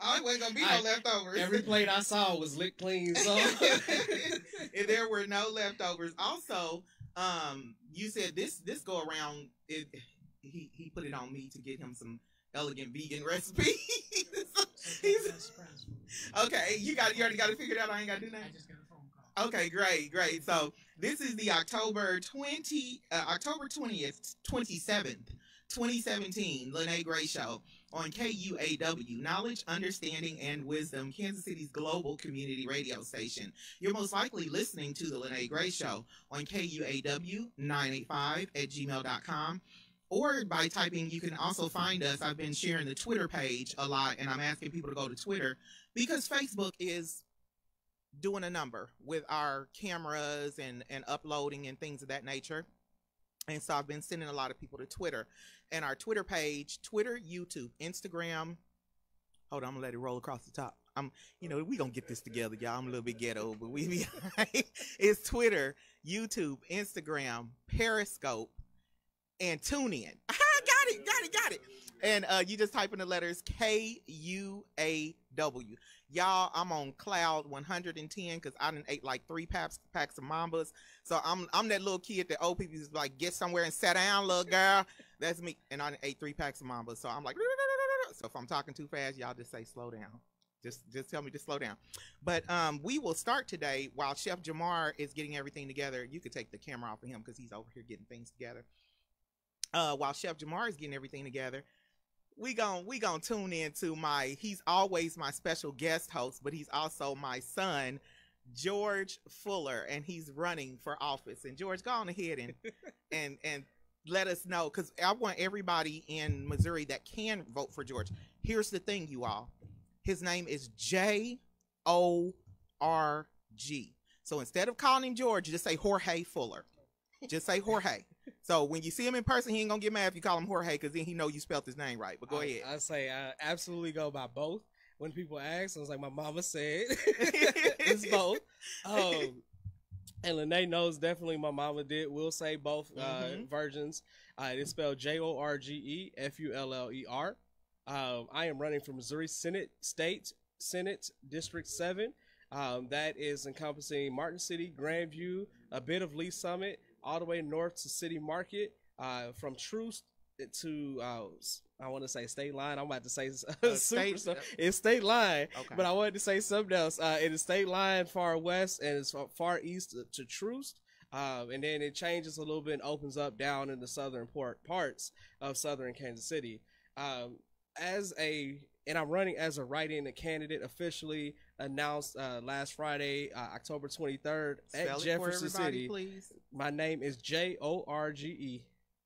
I wasn't gonna be no I- leftovers. Every plate I saw was licked clean. So if there were no leftovers. Also, um, you said this this go around. It, he he put it on me to get him some elegant vegan recipes. Okay, you got you already got it figured out. I ain't got to do that. I just got a phone call. Okay, great, great. So this is the October twenty, uh, October twentieth, twenty seventh, twenty seventeen, Lyne't Gray Show on KUAW, Knowledge, Understanding, and Wisdom, Kansas City's global community radio station. You're most likely listening to the Lyne't Gray Show on KUAW nine eight five at gmail.com. Or by typing, you can also find us. I've been sharing the Twitter page a lot, and I'm asking people to go to Twitter because Facebook is doing a number with our cameras and and uploading and things of that nature and so i've been sending a lot of people to twitter. And our twitter page twitter youtube instagram hold on i'm gonna let it roll across the top. I'm you know we gonna get this together y'all. I'm a little bit ghetto but we be it's twitter youtube instagram periscope and tune in got it got it got it. And uh, you just type in the letters K U A W. Y'all, I'm on cloud 110 because I didn't ate like three packs packs of mambas. So I'm I'm that little kid that old people is like get somewhere and sit down, little girl. That's me. And I ate three packs of mambas. So I'm like, so if I'm talking too fast, y'all just say slow down. Just just tell me to slow down. But um, we will start today while Chef Jamar is getting everything together. You could take the camera off of him because he's over here getting things together. Uh, while Chef Jamar is getting everything together, we gon' we gon' tune in to my he's always my special guest host but he's also my son george fuller and he's running for office. And george go on ahead and and and let us know because i want everybody in missouri that can vote for george. Here's the thing you all. His name is j-o-r-g so instead of calling him george just say jorge fuller. Just say jorge so when you see him in person he ain't gonna get mad if you call him jorge because then he know you spelled his name right but go I, ahead I say I absolutely go by both. When people ask, I was like, my mama said it's both. Um, and Lyne't knows definitely my mama did. We'll say both uh, Mhm. versions. Uh, it's spelled J O R G E F U L L E R. Um, I am running for Missouri Senate State Senate District Seven. Um, that is encompassing Martin City, Grandview, a bit of Lee Summit, all the way north to City Market, uh, from Troost to uh, I want to say State Line. I'm about to say Uh, super state- stuff. It's State Line, okay but I wanted to say something else. Uh, it is State Line far west and it's far east to, to Troost. Um, and then it changes a little bit and opens up down in the southern part, parts of southern Kansas City. Um, as a and I'm running as a write-in candidate officially announced uh, last Friday, uh, October 23rd Spell at Jefferson City. please My name is J O R G E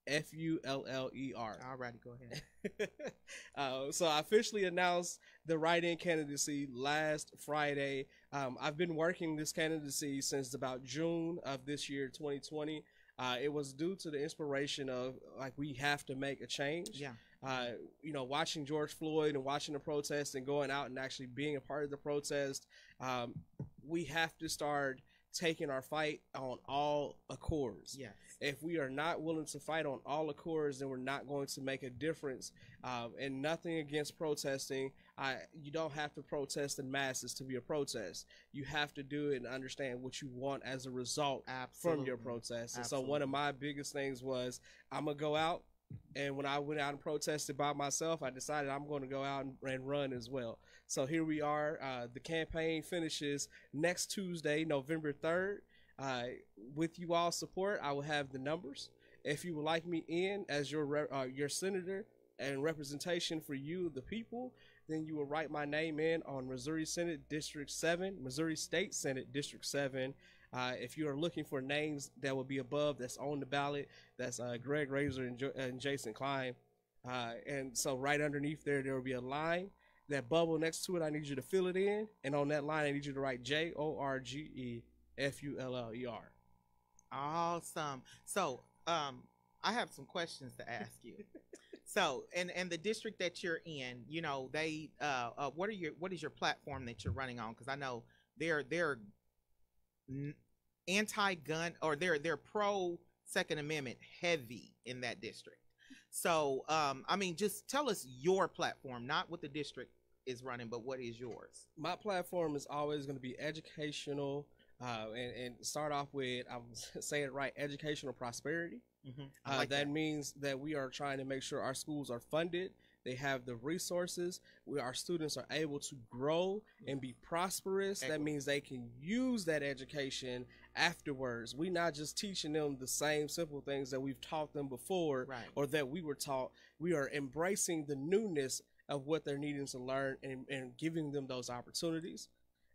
F U L L E R. all righty go ahead uh, so I officially announced the write-in candidacy last Friday. Um, I've been working this candidacy since about June of this year, 2020. Uh, it was due to the inspiration of like we have to make a change. yeah Uh, you know, watching George Floyd and watching the protest and going out and actually being a part of the protest, um, we have to start taking our fight on all accords yes if we are not willing to fight on all accords, then we're not going to make a difference. Um, and nothing against protesting. I you don't have to protest in masses to be a protest. You have to do it and understand what you want as a result absolutely from your protest. And so one of my biggest things was I'm gonna go out. And when I went out and protested by myself, I decided I'm going to go out and, and run as well. So here we are. Uh, the campaign finishes next Tuesday, November 3rd. Uh, with you all support, I will have the numbers. If you would like me in as your uh, your senator and representation for you, the people, then you will write my name in on Missouri Senate District 7, Missouri State Senate District 7. Uh, if you are looking for names that will be above, that's on the ballot, that's uh, Greg Razer and, jo- and Jason Klein. Uh, and so right underneath there, there will be a line. That bubble next to it, I need you to fill it in. And on that line, I need you to write J O R G E F U L L E R. awesome so um i have some questions to ask you so and and the district that you're in you know they uh, uh what are your what is your platform that you're running on because i know they're they're anti-gun or they're they're pro second amendment heavy in that district so um i mean just tell us your platform not what the district is running, but what is yours? My platform is always going to be educational, uh, and, and start off with I'm saying it right, educational prosperity. Mm-hmm. Uh, like that, means that we are trying to make sure our schools are funded. They have the resources. We, our students are able to grow and be prosperous. That means they can use that education afterwards. We're not just teaching them the same simple things that we've taught them before Right. or that we were taught. We are embracing the newness of what they're needing to learn and, and giving them those opportunities.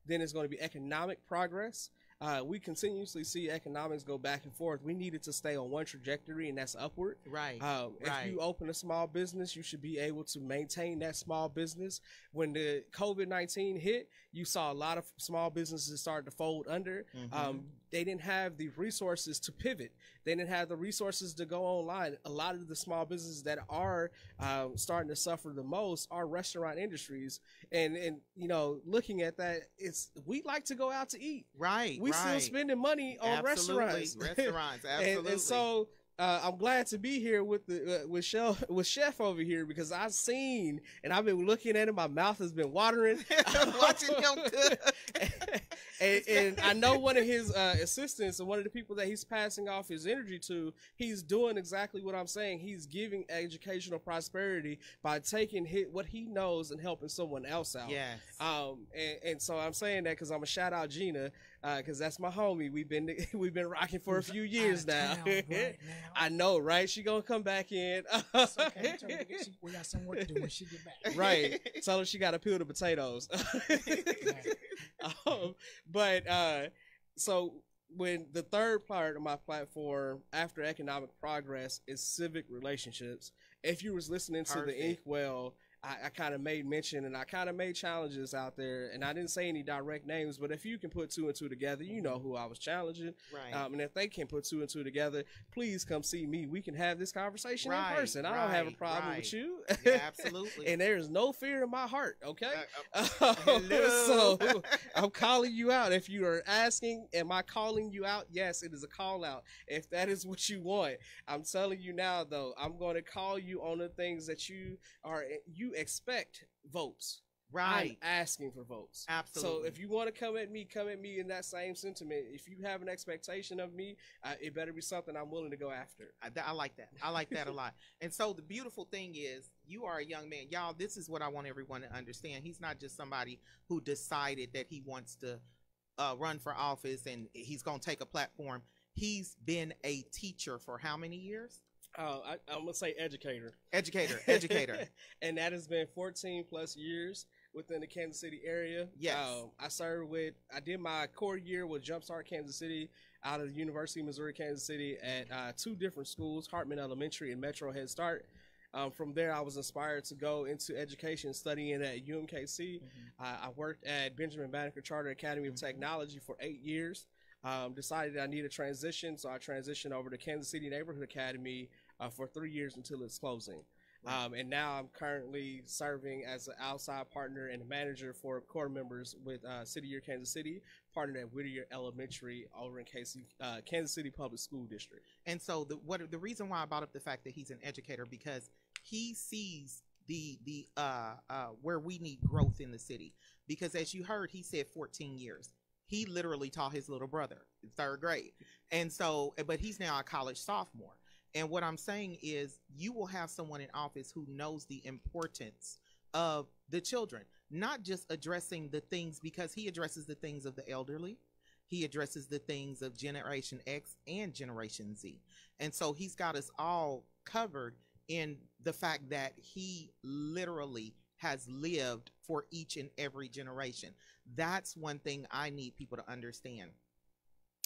Then it's going to be economic progress. Uh, we continuously see economics go back and forth. We needed to stay on one trajectory, and that's upward. Right. Um, Right. If you open a small business, you should be able to maintain that small business. When the COVID 19 hit, you saw a lot of small businesses start to fold under. Mhm. Um, they didn't have the resources to pivot. They didn't have the resources to go online. A lot of the small businesses that are um, starting to suffer the most are restaurant industries. And and you know, looking at that, it's we like to go out to eat. right. We still spending money on Absolutely. restaurants. Restaurants. And- Absolutely. And, so uh, I'm glad to be here with the uh, with Chef with Chef over here because I've seen and I've been looking at him. My mouth has been watering watching him cook. and, and I know one of his uh, assistants and one of the people that he's passing off his energy to, he's doing exactly what I'm saying. He's giving educational prosperity by taking hit what he knows and helping someone else out. yes. Um, and, and so I'm saying that because I'm a shout out Gina, because that's my homie. We've been we've been rocking for a few years now. Out of town right now. I know, right? She gonna come back in. Okay. Tell her to get- she- we got some work to do when she get back. right. Tell her she got to peel the potatoes. um, but uh, so when the third part of my platform after economic progress is civic relationships. If you was listening to the Perfect. Inkwell, I, I kind of made mention and I kind of made challenges out there, and I didn't say any direct names, but if you can put two and two together, you know who I was challenging. right. Um, and if they can put two and two together, please come see me. We can have this conversation Right, in person. I don't have a problem right. with you. Yeah, absolutely. and there is no fear in my heart. Okay. Uh, uh, so I'm calling you out. If you are asking, am I calling you out? Yes, it is a call out. If that is what you want, I'm telling you now. Though I'm going to call you on the things that you are you expect votes. right. I'm asking for votes. Absolutely. So if you want to come at me, come at me in that same sentiment. If you have an expectation of me, uh, it better be something I'm willing to go after. I, I like that. I like that a lot. And so the beautiful thing is, you are a young man, y'all. This is what I want everyone to understand. He's not just somebody who decided that he wants to uh, run for office and he's going to take a platform. He's been a teacher for how many years? Uh, I, I'm gonna say educator. Educator, educator. and that has been 14 plus years within the Kansas City area. Yes. Um, I served with, I did my core year with Jumpstart Kansas City out of the University of Missouri Kansas City at uh, two different schools, Hartman Elementary and Metro Head Start. Um, from there, I was inspired to go into education, studying at UMKC. Uh, I worked at Benjamin Banneker Charter Academy of Mhm. Technology for eight years. Um, decided I need a transition, so I transitioned over to Kansas City Neighborhood Academy uh, for three years until its closing. Um, and now I'm currently serving as an outside partner and manager for core members with uh, City Year Kansas City, partnered at Whittier Elementary over in KC, uh, Kansas City Public School District. And so the what the reason why I brought up the fact that he's an educator because he sees the the uh uh where we need growth in the city. Because as you heard, he said 14 years. He literally taught his little brother in third grade. And so but he's now a college sophomore. And what I'm saying is you will have someone in office who knows the importance of the children, not just addressing the things because he addresses the things of the elderly. He addresses the things of Generation X and Generation Z. And so he's got us all covered in the fact that he literally has lived for each and every generation. That's one thing I need people to understand.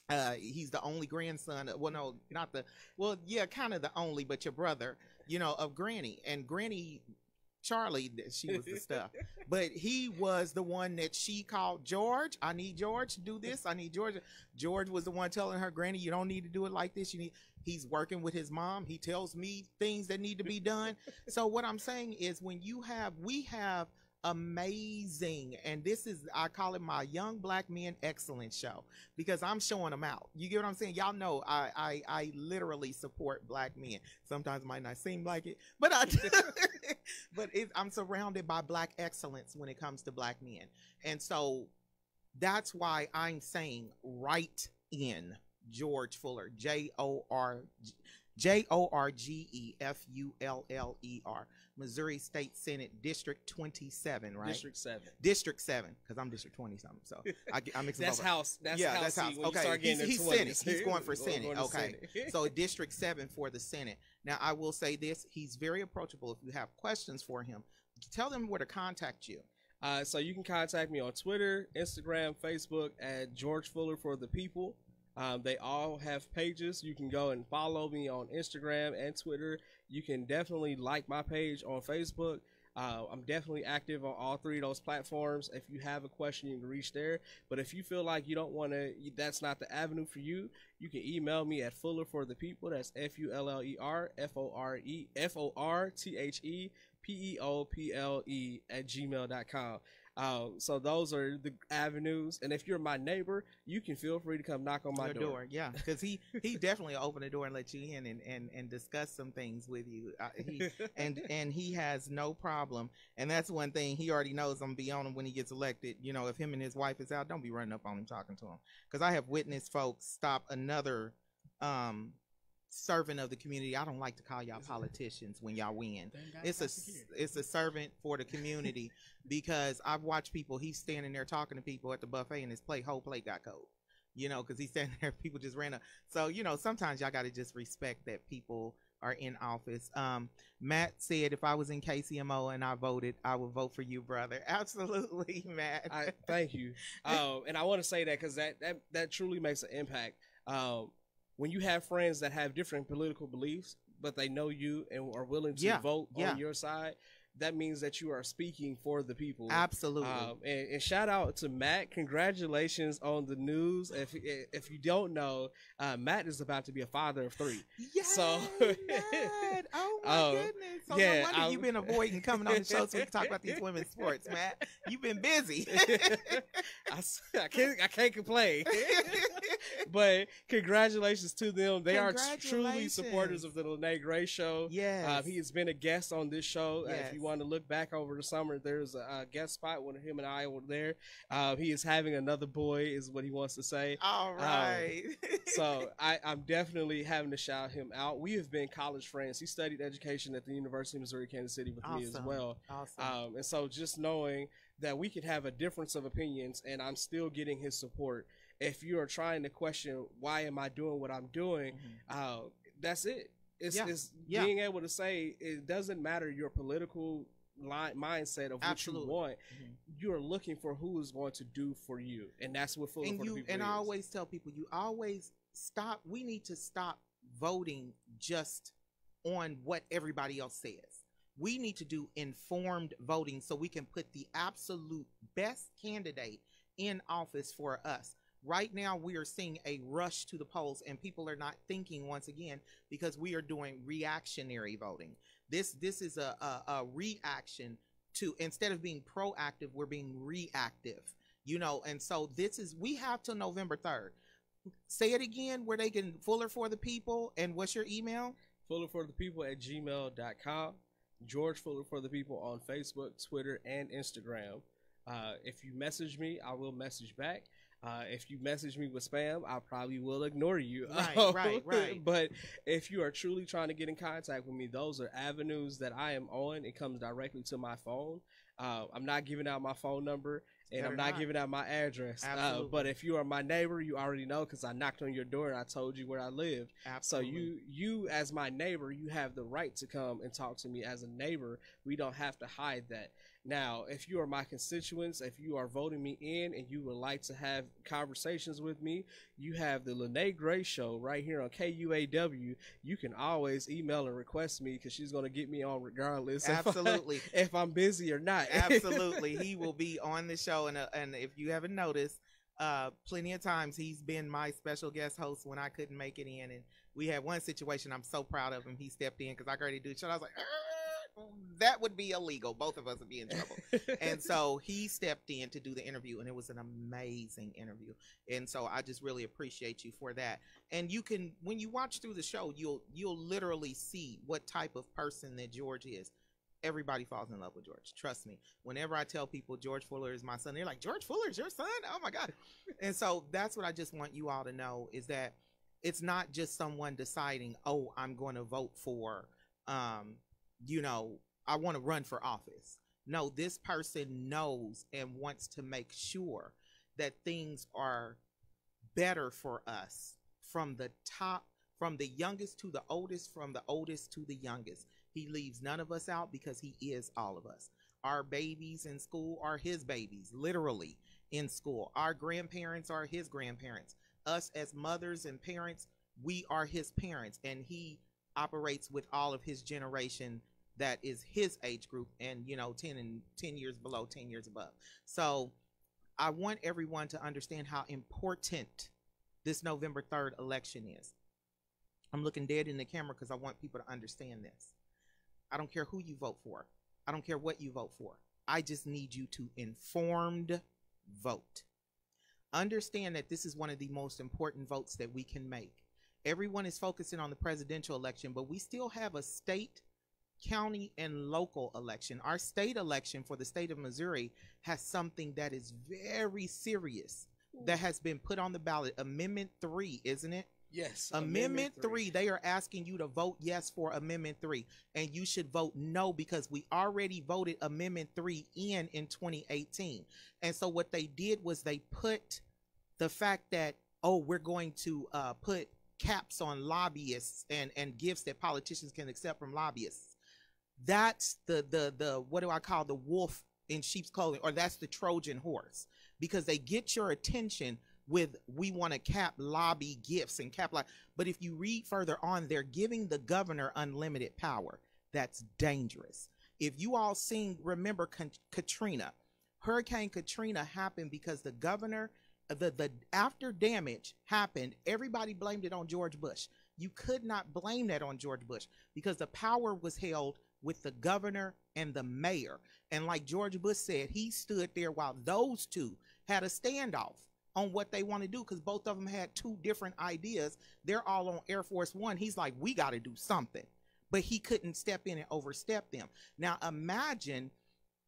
Uh, he's the only grandson. Well, no, not the. Well, yeah, kind of the only, but your brother, you know, of Granny and Granny Charlie. She was the stuff, but he was the one that she called George. I need George to do this. I need George. George was the one telling her, Granny, you don't need to do it like this. You need. He's working with his mom. He tells me things that need to be done. so what I'm saying is, when you have, we have amazing. And this is, I call it my Young Black Men Excellence Show because I'm showing them out. You get what I'm saying? Y'all know I, I, I literally support black men. Sometimes it might not seem like it, but I, do. but it, I'm surrounded by black excellence when it comes to black men. And so that's why I'm saying right in George Fuller, J O R J O R G E F U L L E R, Missouri State Senate District 27, right? District seven. District 7, because I'm District 20 something. So I, I mix them That's over. house. That's Yeah, house. that's house. Okay, he's- he's 20s. Senate. He's going for Senate. going Okay. Senate. so District 7 for the Senate. Now, I will say this he's very approachable. If you have questions for him, tell them where to contact you. Uh, so you can contact me on Twitter, Instagram, Facebook at George Fuller for the People. Um, they all have pages. You can go and follow me on Instagram and Twitter. You can definitely like my page on Facebook. Uh, I'm definitely active on all three of those platforms. If you have a question, you can reach there. But if you feel like you don't want to, that's not the avenue for you, you can email me at Fuller for the People. That's F U L L E R F O R E F O R T H E P E O P L E at gmail.com. Um, so those are the avenues. And if you're my neighbor, you can feel free to come knock on my Your door. Yeah, because he he definitely open the door and let you in and and and discuss some things with you. Uh, he and and he has no problem. And that's one thing he already knows. I'm gonna be on him when he gets elected. You know, if him and his wife is out, don't be running up on him talking to him. Because I have witnessed folks stop another um servant of the community. I don't like to call y'all politicians when y'all win. It's a it's a servant for the community because I've watched people. He's standing there talking to people at the buffet, and his plate whole plate got cold. You know, because he's standing there, people just ran up. So you know, sometimes y'all got to just respect that people are in office. Um, Matt said, if I was in KCMO and I voted, I would vote for you, brother. Absolutely, Matt. I thank you. Um, and I want to say that because that, that that truly makes an impact. Um, when you have friends that have different political beliefs, but they know you and are willing to Yeah, vote yeah. on your side, that means that you are speaking for the people. Absolutely. Um, and, and shout out to Matt. Congratulations on the news. If if you don't know, uh, Matt is about to be a father of three. Yes, so- Matt. oh my Oh, goodness. So yeah, no wonder you've been avoiding coming on the show so we can talk about these women's sports, Matt. You've been busy. I, I can't I can't complain. but congratulations to them. They are truly supporters of the Lyne't Gray show. yes. Uh, he has been a guest on this show. Uh, if you want to look back over the summer, there's a, uh guest spot when him and I were there. Uh, he is having another boy, is what he wants to say. All right. So I, I'm definitely having to shout him out. We have been college friends. He studied education at the University of Missouri Kansas City with me as well. awesome. Um, and so just knowing that we can have a difference of opinions and I'm still getting his support. If you are trying to question why am I doing what I'm doing, Mhm. uh, that's it. It's, Yeah. it's Yeah. being able to say it doesn't matter your political line, mindset of what Absolutely. you want. Mhm. You're looking for who is going to do for you, and that's what Fuller and you people and I always tell people you always stop we need to stop voting just on what everybody else says we need to do informed voting so we can put the absolute best candidate in office for us right now we are seeing a rush to the polls and people are not thinking once again because we are doing reactionary voting this this is a, a, a reaction to instead of being proactive we're being reactive you know and so this is we have till november 3rd say it again where they can fuller for the people and what's your email Fuller for the people at gmail.com. George Fuller for the people on Facebook, Twitter, and Instagram. Uh, if you message me, I will message back. Uh, if you message me with spam, I probably will ignore you. Right, right, right. but if you are truly trying to get in contact with me, those are avenues that I am on. It comes directly to my phone. Uh, I'm not giving out my phone number and Better I'm not, not. giving out my address. Uh, but if you are my neighbor, you already know because I knocked on your door and I told you where I lived. Absolutely. So you you as my neighbor, you have the right to come and talk to me as a neighbor. We don't have to hide that. Now, if you are my constituents, if you are voting me in and you would like to have conversations with me, you have the Lyne't Gray show right here on KUAW. You can always email and request me because she's going to get me on regardless. if I- absolutely If I'm busy or not. absolutely he will be on the show and uh, and if you haven't noticed uh plenty of times he's been my special guest host when i couldn't make it in and we had one situation i'm so proud of him he stepped in because i already do shit i was like "Arr!" That would be illegal. Both of us would be in trouble. and so he stepped in to do the interview and it was an amazing interview. And so i just really appreciate you for that. And you can when you watch through the show you'll you'll literally see what type of person that george is. Everybody falls in love with george trust me. Whenever i tell people george fuller is my son they're like george fuller is your son? Oh my god. And so that's what i just want you all to know is that it's not just someone deciding oh i'm going to vote for um you know i want to run for office no, this person knows and wants to make sure that things are better for us from the top, from the youngest to the oldest, from the oldest to the youngest. He leaves none of us out because he is all of us. Our babies in school are his babies, literally in school. Our grandparents are his grandparents. Us as mothers and parents, we are his parents, and he operates with all of his generation that is his age group and you know 10 and 10 years below 10 years above. So i want everyone to understand how important this november 3rd election is. I'm looking dead in the camera because i want people to understand this. I don't care who you vote for. I don't care what you vote for. I just need you to informed vote. Understand that this is one of the most important votes that we can make everyone is focusing on the presidential election but we still have a state county and local election. Our state election for the state of Missouri has something that is very serious that has been put on the ballot. Amendment 3, isn't it? yes. Amendment, three. they are asking you to vote yes for Amendment 3. And you should vote no because we already voted Amendment 3 in in 2018. And so what they did was they put the fact that, oh, we're going to uh, put caps on lobbyists and, and gifts that politicians can accept from lobbyists that's the the the what do I call the wolf in sheep's clothing, or that's the Trojan horse, because they get your attention with we want to cap lobby gifts and cap like. But if you read further on, they're giving the governor unlimited power. That's dangerous. If you all seen, remember Katrina, Hurricane Katrina happened because the governor, the the after damage happened. Everybody blamed it on George Bush. You could not blame that on George Bush because the power was held with the governor and the mayor. And like George Bush said, he stood there while those two had a standoff on what they want to do because both of them had two different ideas. They're all on Air Force One. He's like, we got to do something. But he couldn't step in and overstep them. Now imagine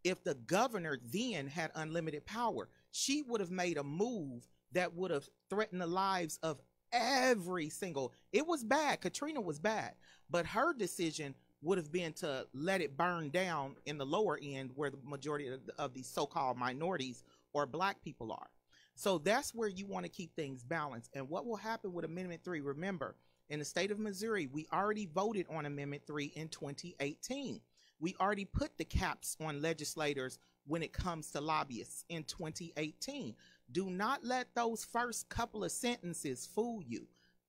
if the governor then had unlimited power. She would have made a move that would have threatened the lives of every single. It was bad. Katrina was bad. But her decision would have been to let it burn down in the lower end where the majority of, of these so-called minorities or black people are. So that's where you want to keep things balanced. And what will happen with Amendment 3? Remember, in the state of Missouri, we already voted on Amendment 3 in 2018. We already put the caps on legislators when it comes to lobbyists in 2018. Do not let those first couple of sentences fool you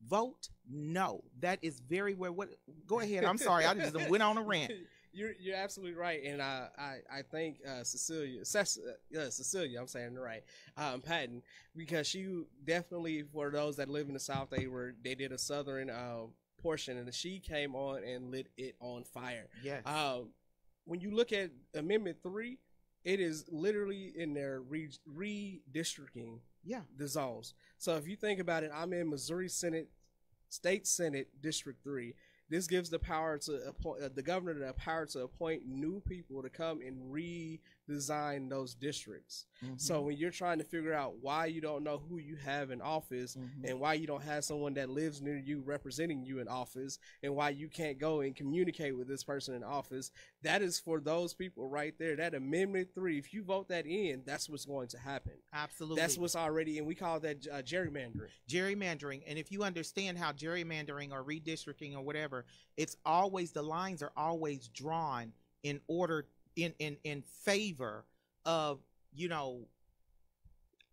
vote no. That is very well. What? Go ahead. I'm sorry. I just went on a rant. You're you're absolutely right, and I I, I thank uh, Cecilia Cec- uh, Cecilia I'm saying right um, Patton because she definitely for those that live in the South they were they did a Southern uh, portion and she came on and lit it on fire. Yes. Um, when you look at Amendment Three, it is literally in their re- redistricting yeah. the zones. So if you think about it, I'm in Missouri Senate, State Senate District 3. This gives the power to appoint uh, the governor the power to appoint new people to come and redesign those districts. Mm-hmm. So when you're trying to figure out why you don't know who you have in office mm-hmm. and why you don't have someone that lives near you representing you in office and why you can't go and communicate with this person in office, that is for those people right there. That amendment 3, if you vote that in, that's what's going to happen. Absolutely. That's what's already and we call that uh, gerrymandering. Gerrymandering and if you understand how gerrymandering or redistricting or whatever, it's always the lines are always drawn in order in in in favor of you know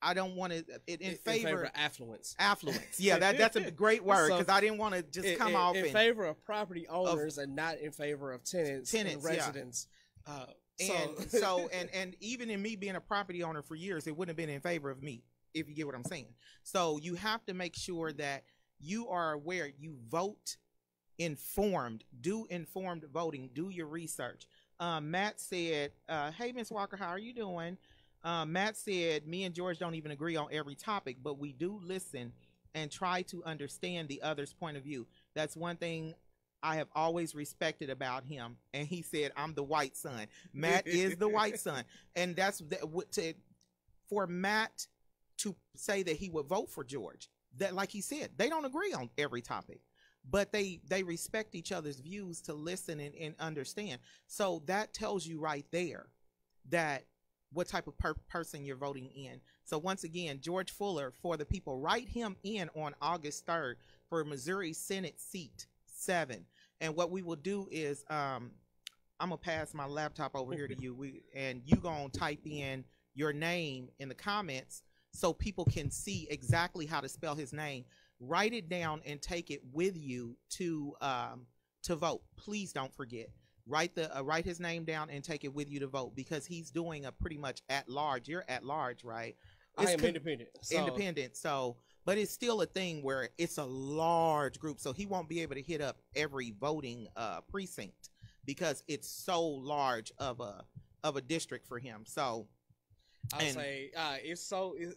I don't want to in, in, favor, favor, of affluence. Affluence, yeah, that that's a great word because so, I didn't want to just in, come off in, favor of property owners of, and not in favor of tenants, tenants, residents. Yeah. Uh, and so, so and and even in me being a property owner for years, it wouldn't have been in favor of me if you get what I'm saying. So you have to make sure that you are aware. You vote informed. Do informed voting. Do your research. Um, Matt said, uh, "Hey, Miss Walker, how are you doing?" Uh, Matt said, "Me and George don't even agree on every topic, but we do listen and try to understand the other's point of view. That's one thing I have always respected about him." And he said, "I'm the white son. Matt is the white son, and that's the, what to for Matt to say that he would vote for George. That, like he said, they don't agree on every topic." But they they respect each other's views to listen and, and understand. So that tells you right there that what type of per- person you're voting in. So once again george fuller for the people write him in on august 3rd for missouri senate seat 7 and what we will do is um i'm gonna pass my laptop over here to you. We and you gonna type in your name in the comments so people can see exactly how to spell his name write it down and take it with you to um, to vote. Please don't forget. Write the uh, write his name down and take it with you to vote because he's doing a pretty much at large. You're at large, right? I am independent. So. Independent. So, but it's still a thing where it's a large group, so he won't be able to hit up every voting uh, precinct because it's so large of a of a district for him. So, I'll say uh, it's so. It,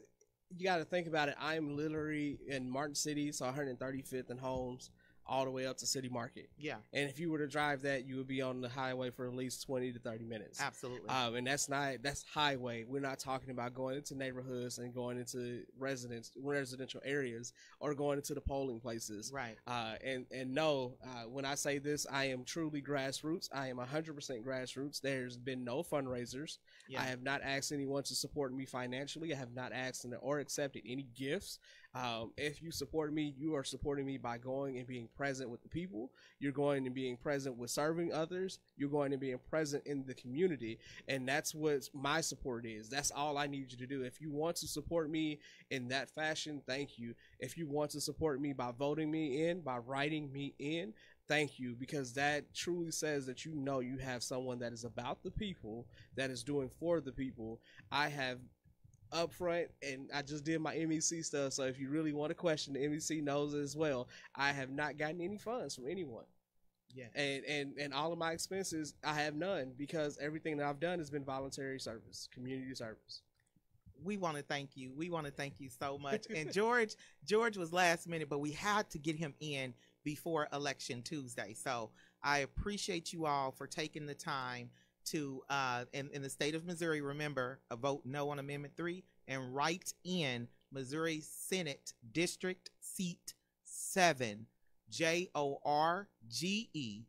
you got to think about it. I'm literally in Martin City, so 135th and Holmes, all the way up to City Market. Yeah. And if you were to drive that, you would be on the highway for at least 20 to 30 minutes. Absolutely. Um, and that's not that's highway. We're not talking about going into neighborhoods and going into residence residential areas or going into the polling places. Right. Uh, and and no, uh, when I say this, I am truly grassroots. I am 100% grassroots. There's been no fundraisers. Yeah. I have not asked anyone to support me financially. I have not asked or accepted any gifts. Um, if you support me, you are supporting me by going and being present with the people. You're going and being present with serving others. You're going and being present in the community. And that's what my support is. That's all I need you to do. If you want to support me in that fashion, thank you. If you want to support me by voting me in, by writing me in, thank you because that truly says that you know you have someone that is about the people that is doing for the people i have up front and I just did my MEC stuff. So if you really want to question, the MEC knows as well. I have not gotten any funds from anyone. Yeah. And and and all of my expenses I have none because everything that I've done has been voluntary service, community service. We want to thank you. We want to thank you so much. And George, George was last minute, but we had to get him in before election Tuesday. So I appreciate you all for taking the time to uh, in, in the state of Missouri, remember, a vote no on Amendment 3 and write in Missouri Senate District Seat 7, J O R G E,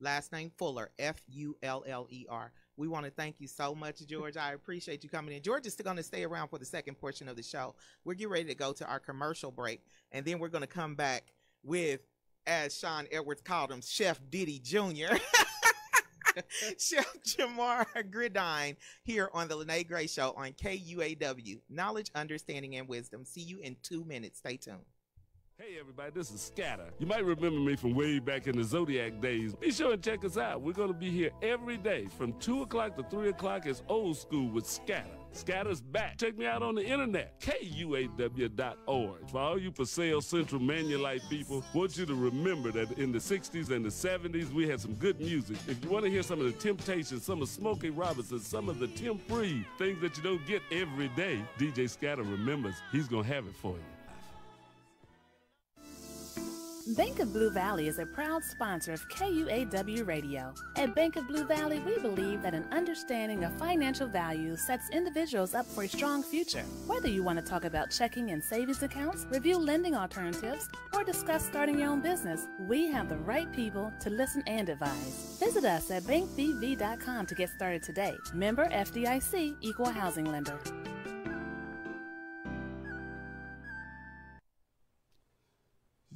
last name Fuller, F U L L E R. We want to thank you so much, George. I appreciate you coming in. George is still going to stay around for the second portion of the show. We're getting ready to go to our commercial break, and then we're going to come back with, as Sean Edwards called him, Chef Diddy Jr. Chef Jamar Gridine here on the Lyne't Gray Show on KUAW. Knowledge, understanding, and wisdom. See you in two minutes. Stay tuned. Hey everybody, this is Scatter. You might remember me from way back in the Zodiac days. Be sure and check us out. We're going to be here every day from 2 o'clock to 3 o'clock as old school with Scatter. Scatter's back. Check me out on the internet, kuaw.org. For all you for Central Manulite people, want you to remember that in the 60s and the 70s, we had some good music. If you want to hear some of the Temptations, some of Smokey Robinson, some of the Temprees, things that you don't get every day, DJ Scatter remembers he's going to have it for you. Bank of Blue Valley is a proud sponsor of KUAW Radio. At Bank of Blue Valley, we believe that an understanding of financial value sets individuals up for a strong future. Whether you want to talk about checking and savings accounts, review lending alternatives, or discuss starting your own business, we have the right people to listen and advise. Visit us at bankbv.com to get started today. Member FDIC Equal Housing Lender.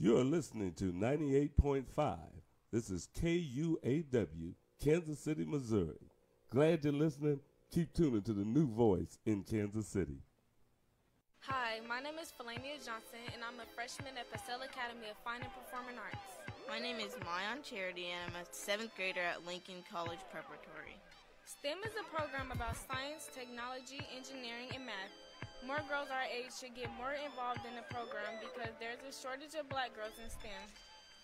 You're listening to 98.5. This is KUAW, Kansas City, Missouri. Glad you're listening. Keep tuning to the new voice in Kansas City. Hi, my name is Felania Johnson, and I'm a freshman at Purcell Academy of Fine and Performing Arts. My name is Mayan Charity, and I'm a seventh grader at Lincoln College Preparatory. STEM is a program about science, technology, engineering, and math. More girls our age should get more involved in the program because there's a shortage of black girls in STEM.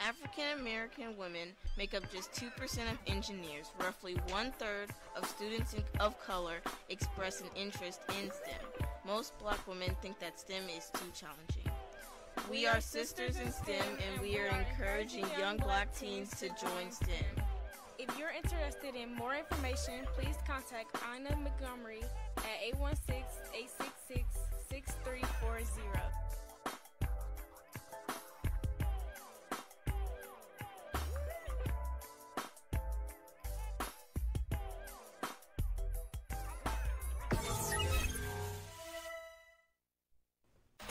African American women make up just 2% of engineers. Roughly one third of students of color express an interest in STEM. Most black women think that STEM is too challenging. We are sisters in STEM and we are encouraging young black teens to join STEM. If you're interested in more information, please contact Ina Montgomery at 816-866-6340.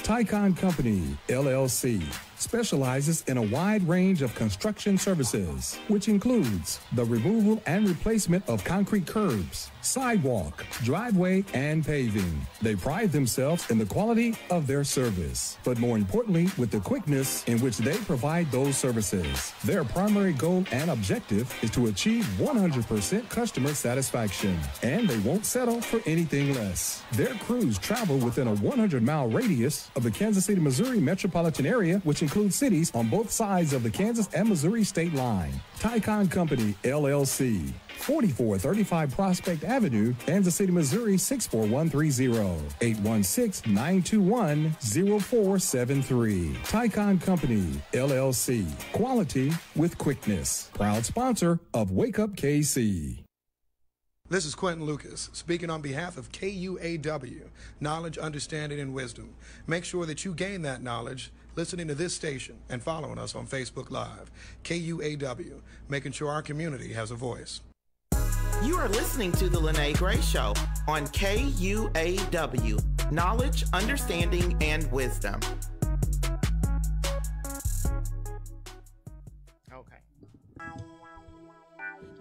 Tycon Company, LLC, specializes in a wide range of construction services, which includes the removal and replacement of concrete curbs, sidewalk, driveway, and paving. They pride themselves in the quality of their service, but more importantly, with the quickness in which they provide those services. Their primary goal and objective is to achieve 100% customer satisfaction, and they won't settle for anything less. Their crews travel within a 100 mile radius of the Kansas City, Missouri metropolitan area, which includes cities on both sides of the Kansas and Missouri state line. Tycon Company, LLC. 4435 Prospect Avenue, Kansas City, Missouri 64130. 816 921 0473. Tycon Company, LLC. Quality with quickness. Proud sponsor of Wake Up KC. This is Quinton Lucas speaking on behalf of KUAW, Knowledge, Understanding, and Wisdom. Make sure that you gain that knowledge listening to this station and following us on Facebook Live. KUAW, making sure our community has a voice. You are listening to The Lyne't Gray Show on KUAW Knowledge, Understanding, and Wisdom. Okay.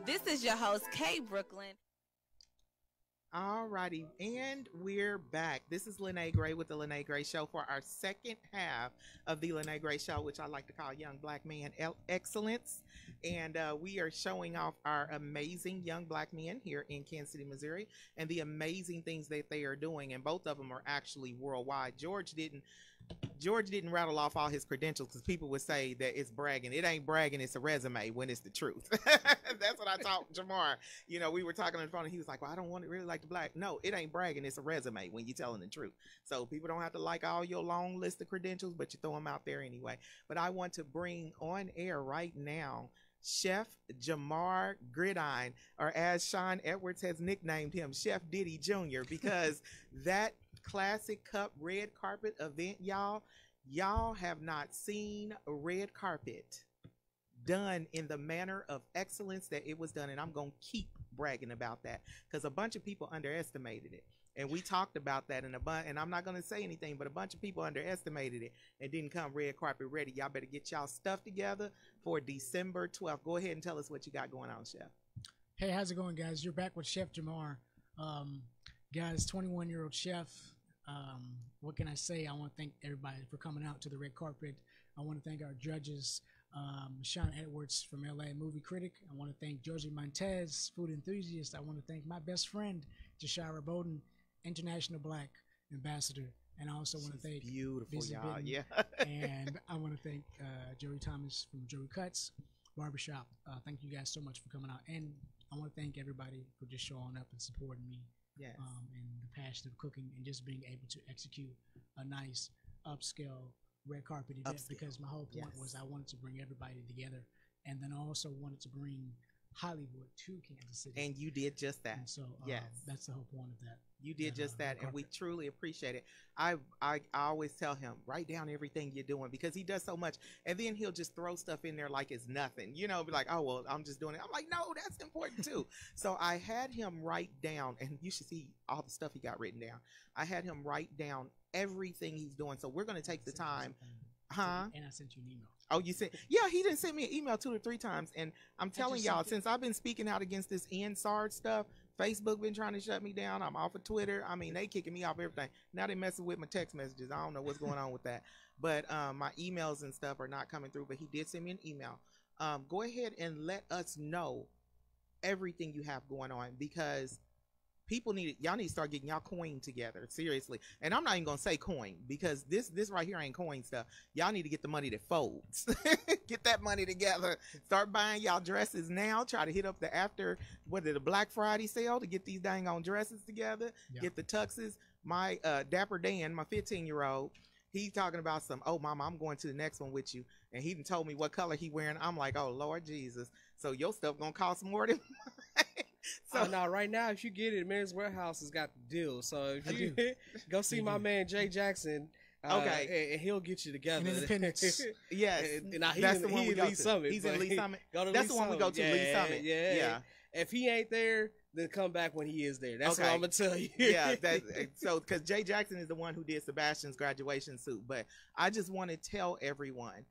This is your host, Kay Brooklyn. Alrighty, and we're back. This is Lyne't Gray with the Lyne't Gray Show for our second half of the Lyne't Gray Show, which I like to call Young Black Man Excellence. And uh, we are showing off our amazing young black men here in Kansas City, Missouri, and the amazing things that they are doing. And both of them are actually worldwide. George didn't. George didn't rattle off all his credentials because people would say that it's bragging. It ain't bragging, it's a resume when it's the truth. That's what I taught Jamar. You know, we were talking on the phone and he was like, Well, I don't want it really like the black. No, it ain't bragging, it's a resume when you're telling the truth. So people don't have to like all your long list of credentials, but you throw them out there anyway. But I want to bring on air right now Chef Jamar Gridiron, or as Sean Edwards has nicknamed him, Chef Diddy Jr., because that classic cup red carpet event, y'all, y'all have not seen a red carpet done in the manner of excellence that it was done. And I'm going to keep bragging about that because a bunch of people underestimated it. And we talked about that in a bunch, and I'm not going to say anything, but a bunch of people underestimated it and didn't come red carpet ready. Y'all better get y'all stuff together for December 12th. Go ahead and tell us what you got going on, Chef. Hey, how's it going, guys? You're back with Chef Jamar. Um, guys, 21 year old chef. Um, what can I say? I want to thank everybody for coming out to the red carpet. I want to thank our judges, um, Sean Edwards from LA Movie Critic. I want to thank Josie Montez, food enthusiast. I want to thank my best friend, Jashira Bowden, International Black Ambassador. And I also want to thank Beautiful, y'all. Yeah. and I want to thank uh, Joey Thomas from Joey Cuts Barbershop. Uh, thank you guys so much for coming out. And I want to thank everybody for just showing up and supporting me yes. um, and the passion of cooking and just being able to execute a nice upscale red carpet event Upscale. because my whole point Yes. was I wanted to bring everybody together and then I also wanted to bring Hollywood to Kansas City. and you did just that. And so um, Yes. that's the whole point of that. You did that, just uh, that, and we truly appreciate it. I, I I always tell him write down everything you're doing because he does so much, and then he'll just throw stuff in there like it's nothing. You know, be like, oh well, I'm just doing it. I'm like, no, that's important too. so I had him write down, and you should see all the stuff he got written down. I had him write down everything he's doing. So we're gonna take the I sent you time. Huh? And I sent you an email. Oh, you said, yeah, he didn't send me an email two or three times. And I'm telling y'all, since I've been speaking out against this NSARD stuff, Facebook been trying to shut me down. I'm off of Twitter. I mean, they kicking me off everything. Now they messing with my text messages. I don't know what's going on with that. But um, my emails and stuff are not coming through. But he did send me an email. Um, go ahead and let us know everything you have going on because people need y'all need to start getting y'all coin together seriously and i'm not even gonna say coin because this this right here ain't coin stuff y'all need to get the money that folds get that money together start buying y'all dresses now try to hit up the after what the black friday sale to get these dang on dresses together Yeah. get the tuxes my uh dapper dan my 15 year old He's talking about some, oh, mama, I'm going to the next one with you. And he told me what color he wearing. I'm like, oh, Lord Jesus. So your stuff going to cost more than mine. So so, now, right now, if you get it, Men's Wearhouse has got the deal. So if you go see my man Jay Jackson, uh, Okay. and, and he'll get you together. In Independence. yes. And- and now he That's in- the one he we go Lee to. Summit, He's in but Lee Summit. Go to That's Lee the one we go Summit. to, Lee Summit. Yeah, Yeah. If he ain't there, then come back when he is there. That's Okay. what I'm gonna tell you. yeah, that, so because Jay Jackson is the one who did Sebastian's graduation suit, but I just want to tell everyone,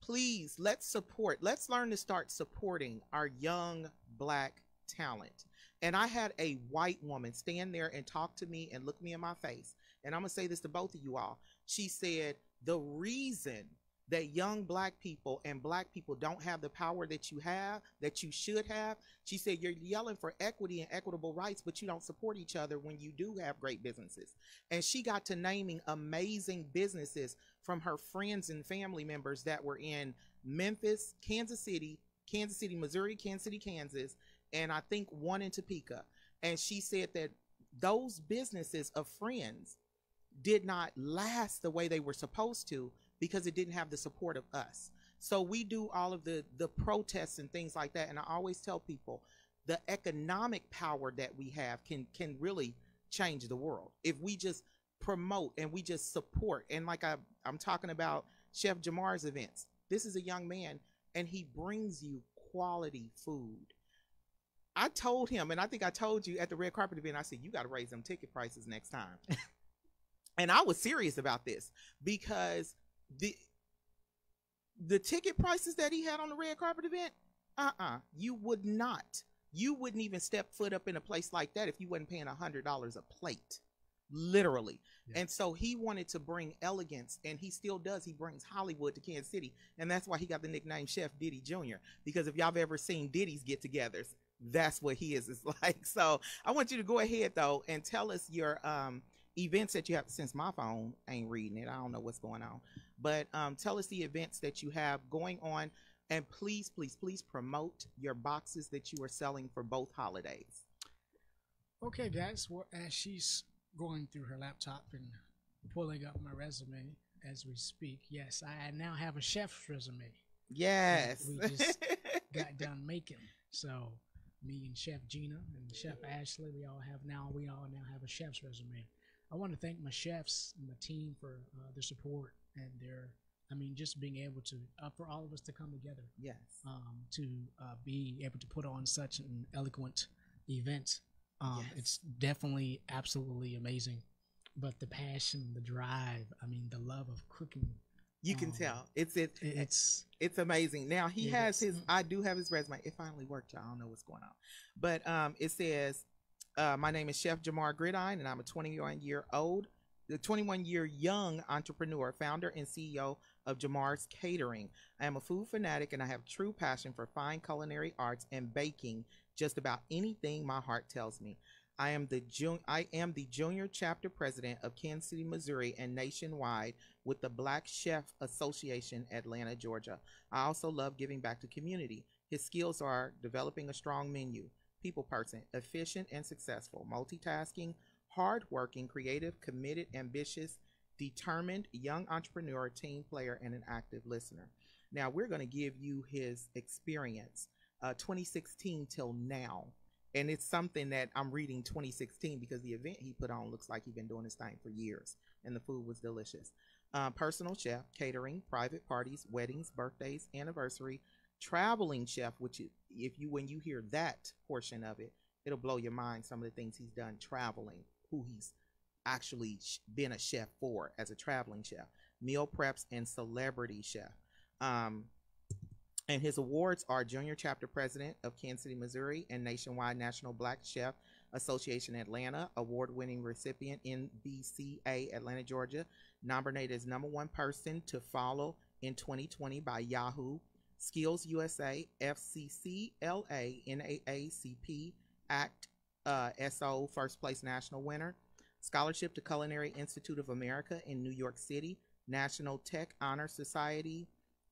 please let's support. Let's learn to start supporting our young black talent. And I had a white woman stand there and talk to me and look me in my face, and I'm gonna say this to both of you all. She said the reason that young black people and black people don't have the power that you have, that you should have. She said, You're yelling for equity and equitable rights, but you don't support each other when you do have great businesses. And she got to naming amazing businesses from her friends and family members that were in Memphis, Kansas City, Kansas City, Missouri, Kansas City, Kansas, and I think one in Topeka. And she said that those businesses of friends did not last the way they were supposed to because it didn't have the support of us. So we do all of the the protests and things like that and I always tell people the economic power that we have can can really change the world if we just promote and we just support and like I I'm talking about Chef Jamar's events. This is a young man and he brings you quality food. I told him, and I think I told you at the red carpet event, I said, you got to raise them ticket prices next time. and I was serious about this because the the ticket prices that he had on the red carpet event, uh-uh, you would not. You wouldn't even step foot up in a place like that if you wasn't paying a hundred dollars a plate. Literally. Yeah. And so he wanted to bring elegance, and he still does. He brings Hollywood to Kansas City. And that's why he got the nickname Chef Diddy Jr. Because if y'all have ever seen Diddy's get togethers, that's what he is. It's like. So I want you to go ahead though and tell us your um events that you have since my phone ain't reading it. I don't know what's going on. But um tell us the events that you have going on and please, please, please promote your boxes that you are selling for both holidays. Okay, guys. Well, as she's going through her laptop and pulling up my resume as we speak, yes, I now have a chef's resume. Yes. we just got done making. So me and Chef Gina and Chef Ashley, we all have now we all now have a chef's resume. I want to thank my chefs and my team for uh, their support and their, I mean, just being able to uh, for all of us to come together yes. um, to uh, be able to put on such an eloquent event. Um, Yes. It's definitely absolutely amazing. But the passion, the drive, I mean, the love of cooking, You can Um, tell. It's it, it- it's it's amazing. Now he Yeah, has his I do have his resume. It finally worked, y'all. I don't know what's going on. But um it says uh, my name is Chef Jamar Griddine, and I'm a 21 year old, the 21 year young entrepreneur, founder and CEO of Jamar's Catering. I am a food fanatic, and I have true passion for fine culinary arts and baking. Just about anything my heart tells me. I am the jun- I am the junior chapter president of Kansas City, Missouri, and nationwide with the Black Chef Association, Atlanta, Georgia. I also love giving back to community. His skills are developing a strong menu, people person, efficient and successful, multitasking, hardworking, creative, committed, ambitious, determined, young entrepreneur, team player, and an active listener. Now we're going to give you his experience, uh, 2016 till now. And it's something that I'm reading 2016 because the event he put on looks like he's been doing this thing for years, and the food was delicious. Uh, personal chef, catering, private parties, weddings, birthdays, anniversary, traveling chef. Which if you when you hear that portion of it, it'll blow your mind. Some of the things he's done traveling, who he's actually been a chef for as a traveling chef, meal preps, and celebrity chef. Um, and his awards are Junior Chapter President of Kansas City, Missouri, and Nationwide National Black Chef Association Atlanta, award winning recipient in BCA Atlanta, Georgia, nominated as number one person to follow in 2020 by Yahoo, Skills USA, FCC, LA, NAACP, ACT, uh, SO first place national winner, scholarship to Culinary Institute of America in New York City, National Tech Honor Society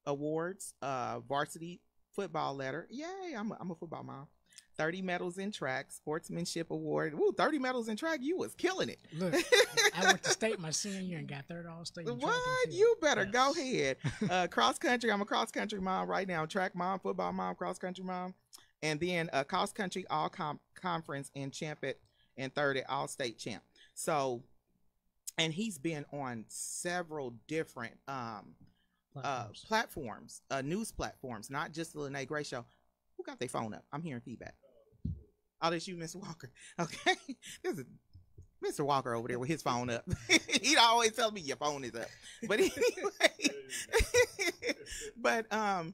awards, uh, varsity football letter. Yay! I'm a, I'm a football mom. 30 medals in track, sportsmanship award. Ooh, 30 medals in track. You was killing it. Look, I went to state my senior year and got third all state. What? You better go ahead. Uh, cross country. I'm a cross country mom right now. Track mom, football mom, cross country mom, and then a cross country all com- conference and champ at and third at all state champ. So, and he's been on several different um uh Platforms. platforms, uh news platforms, not just the Lyne't Gray show. Who got their phone up? I'm hearing feedback. Oh, that's you, Mr. Walker. Okay. This is Mr. Walker over there with his phone up. He'd always tell me your phone is up. But anyway, but um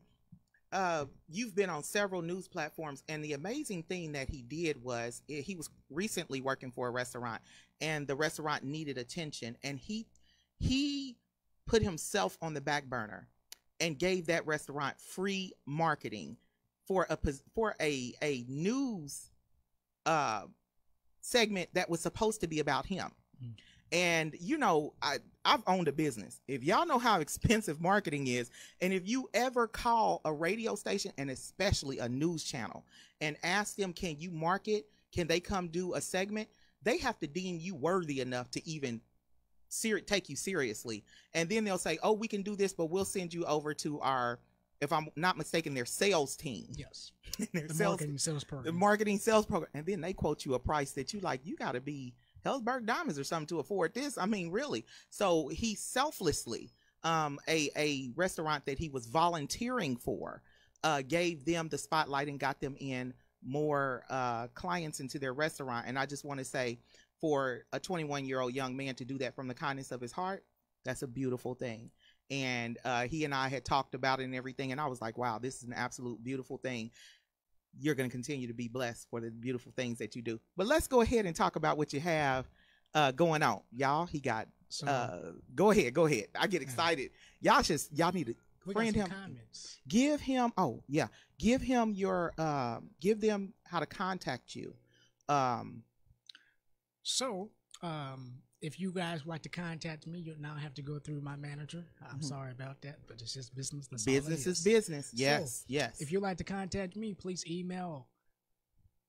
uh you've been on several news platforms and the amazing thing that he did was eh, he was recently working for a restaurant and the restaurant needed attention and he he put himself on the back burner and gave that restaurant free marketing for a for a a news uh segment that was supposed to be about him. Mm. And you know, I I've owned a business. If y'all know how expensive marketing is, and if you ever call a radio station and especially a news channel and ask them, "Can you market? Can they come do a segment?" They have to deem you worthy enough to even ser- take you seriously. And then they'll say, "Oh, we can do this, but we'll send you over to our if I'm not mistaken, their sales team." Yes. their The sales marketing sales program. the marketing sales program, and then they quote you a price that you like. You got to be Helzberg Diamonds or something to afford this. I mean, really. So he selflessly, um, a a restaurant that he was volunteering for, uh, gave them the spotlight and got them in more uh clients into their restaurant. And I just want to say, for a 21 year old young man to do that from the kindness of his heart, that's a beautiful thing. And uh, he and I had talked about it and everything, and I was like, "Wow, this is an absolute beautiful thing." you're going to continue to be blessed for the beautiful things that you do. But let's go ahead and talk about what you have uh, going on, y'all. He got. So Uh, go ahead, go ahead. I get excited. Y'all just y'all need to we friend him. comments. give him. Oh yeah, give him your. Uh, give them how to contact you. Um, So, um, if you guys would like to contact me, you'll now have to go through my manager. I'm Mhm. sorry about that, but it's just business. That's business is is. business. So, Yes, yes. If you'd like to contact me, please email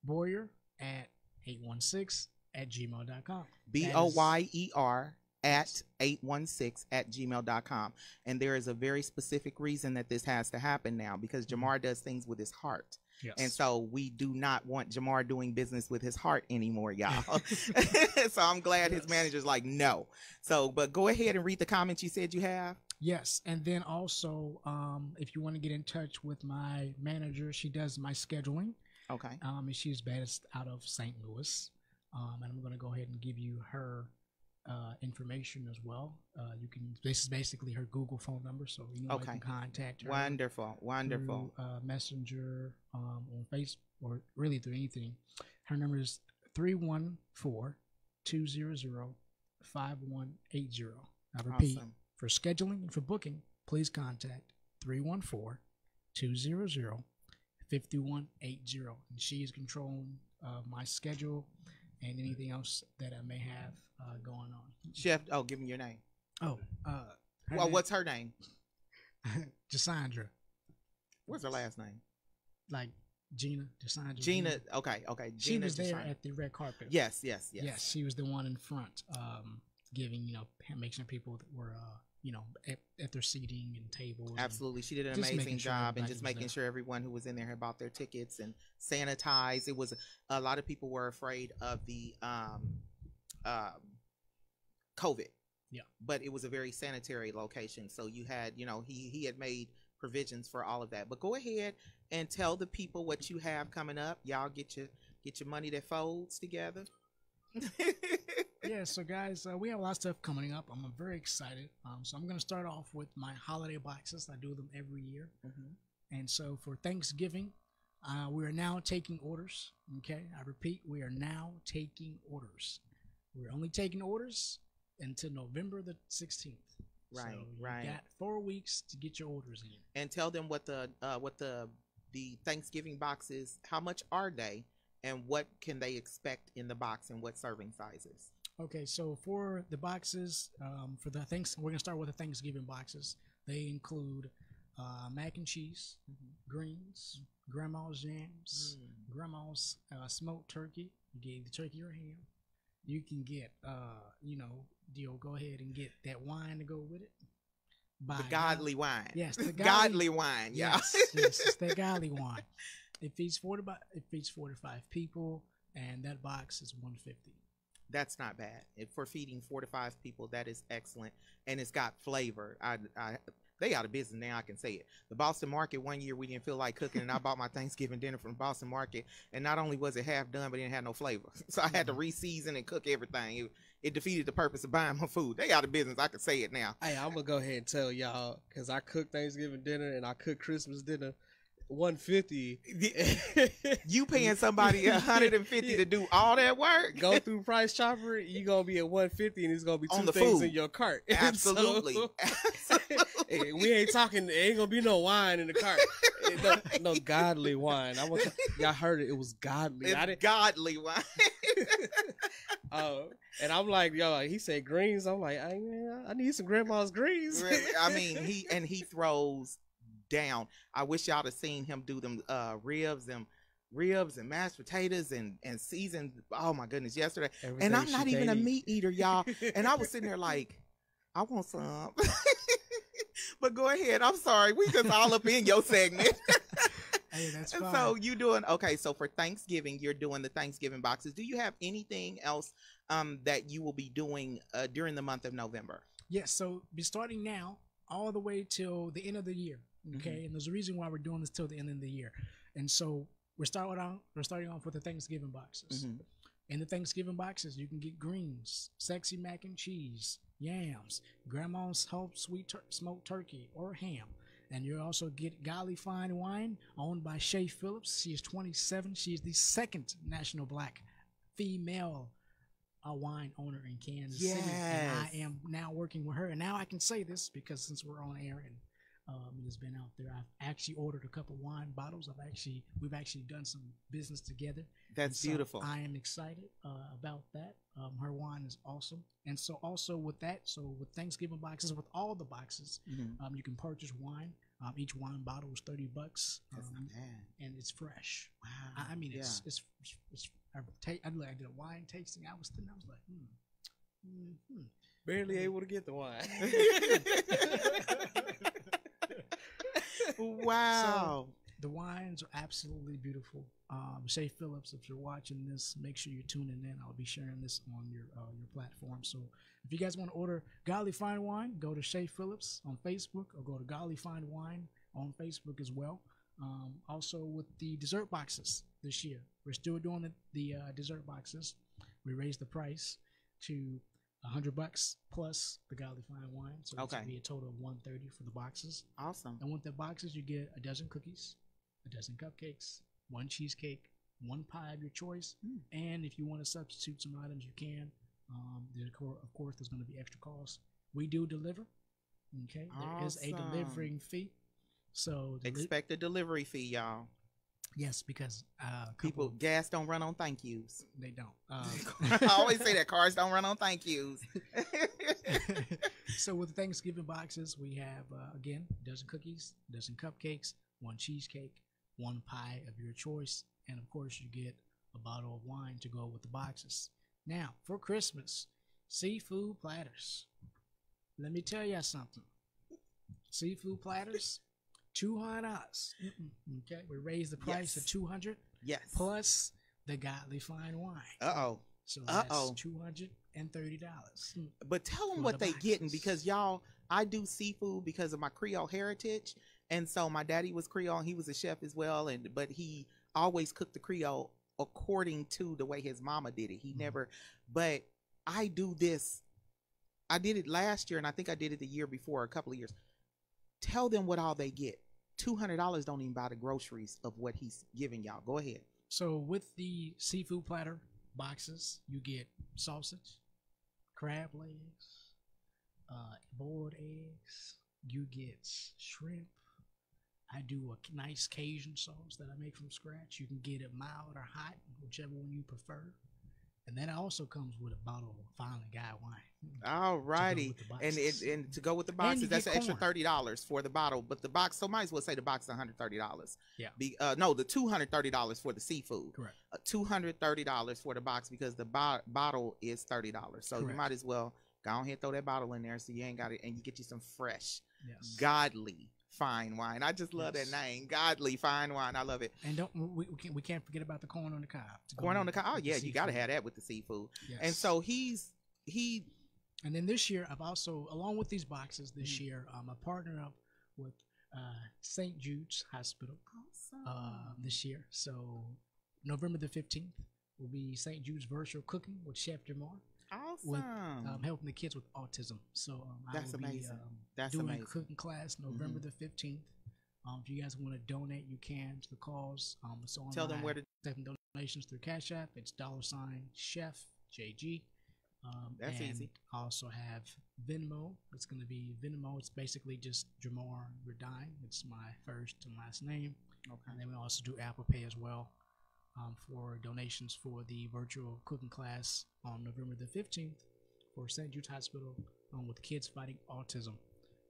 Boyer at 816 at gmail.com. B O Y E R at 816 at gmail.com. And there is a very specific reason that this has to happen now because Jamar does things with his heart. Yes. And so we do not want Jamar doing business with his heart anymore, y'all. so I'm glad his manager's like, no. So, but go ahead and read the comments you said you have. Yes, and then also, um, if you want to get in touch with my manager, she does my scheduling. Okay. Um, and she's based out of St. Louis. Um, and I'm going to go ahead and give you her uh, information as well. Uh, you can. This is basically her Google phone number, so you know, Okay. can contact her. Wonderful. Wonderful. through, uh, Messenger um, on Facebook or really through anything. Her number is 314 200 5180. I repeat, Awesome. for scheduling and for booking, please contact 314 200 5180. And she is controlling uh, my schedule and anything else that I may have uh, going on. Chef, oh, give me your name. Oh, uh, her Well, name- what's her name? Cassandra? What's her last name? Like Gina, Cassandra. Gina. Okay, okay. She Gina was there Deshawn. at the red carpet. Yes, yes, yes. Yes, she was the one in front, um, giving you know, making sure people were uh, you know, at, at their seating and tables. and- Absolutely. She did an amazing making sure job and just making there. sure everyone who was in there had bought their tickets and sanitized. It was a lot of people were afraid of the um, um, COVID. Yeah. But it was a very sanitary location. So you had, you know, he he had made provisions for all of that. But go ahead and tell the people what you have coming up. Y'all get your get your money that folds together. yeah, so guys, uh, we have a lot of stuff coming up. I'm very excited. Um, so I'm going to start off with my holiday boxes. I do them every year. Mhm. And so for Thanksgiving, uh, we are now taking orders. Okay, I repeat, we are now taking orders. We're only taking orders until November the 16th. Right, so you right. Got four weeks to get your orders in. and tell them what the uh, what the the Thanksgiving boxes how much are they and what can they expect in the box and what serving sizes? Okay, so for the boxes, um, for the things, we're gonna start with the Thanksgiving boxes. They include uh, mac and cheese, greens, grandma's jams, Mm. grandma's uh, smoked turkey. You get the turkey or ham. You can get, uh, you know, you'll go ahead and get that wine to go with it. By The godly wine. Yes, the godly, wine. Yeah. Yes, yes, it's that godly wine. It feeds forty, bu- it feeds forty-five people, and that box is one fifty. That's not bad. If for feeding four to five people, that is excellent, and it's got flavor. I, I, they out of business now. I can say it. The Boston Market one year we didn't feel like cooking, and I bought my Thanksgiving dinner from Boston Market, and not only was it half done, but it didn't have no flavor. So I had to mm-hmm. re-season and cook everything. It, it defeated the purpose of buying my food. They out of business. I can say it now. Hey, I'm gonna go ahead and tell y'all because I cook Thanksgiving dinner and I cook Christmas dinner. 150 You paying somebody 150 to do all that work? go through price chopper you gonna be at 150 and it's gonna be two things food. in your cart. Absolutely. So- Hey, we ain't talking ain't gonna be no wine in the cart. No, no godly wine. I want y'all heard it it was godly. I It's didn't, godly wine. uh, and i'm like yo like, he said greens. I'm like I, I need some grandma's greens. Really, I mean, he and he throws down. I wish y'all have seen him do them uh ribs and ribs and mashed potatoes and and seasoned. Oh my goodness, yesterday. Everything and I'm not even a meat eater, y'all. and I was sitting there like, I want some. but go ahead. I'm sorry. We just all up in your segment. Hey, that's fine. so you doing okay? So for Thanksgiving, you're doing the Thanksgiving boxes. Do you have anything else um, that you will be doing uh, during the month of November? Yes, so be starting now all the way till the end of the year. Okay, Mm-hmm. and there's a reason why we're doing this till the end of the year. And so we're starting on we're starting off with the Thanksgiving boxes. Mhm. In the Thanksgiving boxes, you can get greens, sexy mac and cheese, yams, grandma's whole sweet tur- smoked turkey or ham. And you also get Golly Fine Wine, owned by Shay Phillips. She is 27. She is the second national black female uh, wine owner in Kansas City. And I am now working with her. And now I can say this because since we're on air and um, it has been out there, I've actually ordered a couple wine bottles. I've actually we've actually done some business together. That's so beautiful. I am excited uh, about that. Um, her wine is awesome, and so also with that, so with Thanksgiving boxes, with all the boxes, Mhm. um, you can purchase wine. Um, each wine bottle is thirty bucks, That's um, not bad. and it's fresh. Wow. I, I mean, it's Yeah. it's it's. it's I, ta- I, did- I did a wine tasting. I was sitting. I was like, hmm. hmm barely able to get the wine wow. The wines are absolutely beautiful. Um, Shay Phillips, if you're watching this, make sure you're tuning in. I'll be sharing this on your uh, your platform. So if you guys want to order Golly Fine Wine, go to Shay Phillips on Facebook or go to Golly Fine Wine on Facebook as well. Um, also with the dessert boxes this year, we're still doing the, the uh, dessert boxes. We raised the price to hundred bucks plus the Golly Fine Wine, so it's Okay. gonna be a total of one thirty for the boxes. Awesome. And with the boxes, you get a dozen cookies, a dozen cupcakes, one cheesecake, one pie of your choice, Mm. and if you want to substitute some items, you can. Um, there, of cour- of course, there's going to be extra costs. We do deliver. Okay, there is a Awesome. delivering fee. So deli- Expect a delivery fee, y'all. Yes, because uh, People, gas don't run on thank yous. they don't. Uh, I always say that cars don't run on thank yous. so with the Thanksgiving boxes, we have uh, again a dozen cookies, a dozen cupcakes, one cheesecake, one pie of your choice, and of course you get a bottle of wine to go with the boxes. Now for Christmas, seafood platters. Let me tell you something. Seafood platters, two hundred dollars. Okay, we raised the price Yes. to two hundred yes. plus the godly fine wine. Uh oh. So that's Uh-oh. two hundred and thirty dollars. But tell them what the they getting because y'all, I do seafood because of my Creole heritage, and so my daddy was Creole. and He was a chef as well, and but he always cooked the Creole according to the way his mama did it. He Mhm. never, but I do this. I did it last year, and I think I did it the year before, a couple of years. Tell them what all they get. Two hundred dollars don't even buy the groceries of what he's giving y'all. Go ahead. So with the seafood platter boxes, you get sausage, crab legs, uh, boiled eggs. You get shrimp, I do a nice Cajun sauce that I make from scratch. You can get it mild or hot, whichever one you prefer. And that also comes with a bottle of Finally Guy wine. All righty, and it, and to go with the boxes, that's an get extra thirty dollars for the bottle. But the box, so might as well say the box is one hundred thirty dollars. Yeah. Be, uh, no, the two hundred thirty dollars for the seafood. Correct. Uh, two hundred thirty dollars for the box because the bo- bottle is thirty dollars. So you might as well go ahead throw that bottle in there so you ain't got it, and you get you some fresh, Yes. godly fine wine. I just love Yes. that name, godly fine wine. I love it. And don't we, we, can't, we can't forget about the corn on the cob. Corn on the cob. Oh yeah, you got to have that with the seafood. Yes. And so he's he And then this year, I've also, along with these boxes this Mm-hmm. year, um, I partner up with uh, St. Jude's Hospital uh, this year. So November the 15th will be St. Jude's virtual cooking with Chef Jamar. Awesome. With um, helping the kids with autism. So um, I That's will be amazing. um, That's doing amazing. a cooking class November the 15th. Um, if you guys want to donate, you can to the cause. Um, it's online. Tell them where to- Accepting donations through Cash App. It's dollar sign Chef JG. Um, That's and easy. I also have Venmo. It's going to be Venmo. It's basically just Jamar Griddine. It's my first and last name. Okay. And then we also do Apple Pay as well um, for donations for the virtual cooking class on November the 15th for St. Jude's Hospital um, with kids fighting autism.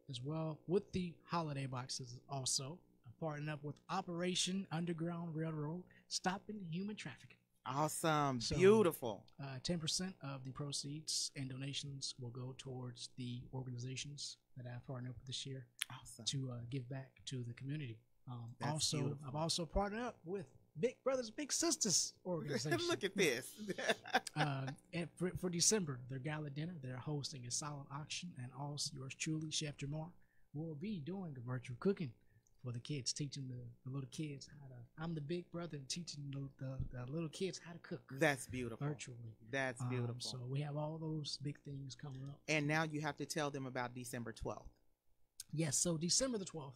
As well with the holiday boxes also. I partnered up with Operation Underground Railroad Stopping Human Trafficking. Awesome. So, Beautiful. Uh, 10% of the proceeds and donations will go towards the organizations that I've partnered up with this year Awesome. to uh, give back to the community. Um, also, beautiful. I've also partnered up with Big Brothers Big Sisters organization. Look at this. uh, and for, for December, their gala dinner, they're hosting a silent auction, and also yours truly, Chef Jamar, will be doing a virtual cooking for the kids, teaching the, the little kids how to. I'm the big brother teaching the, the, the little kids how to cook That's beautiful. virtually. That's Um, beautiful. so we have all those big things coming up. and now you have to tell them about December 12th. Yes, so December the 12th.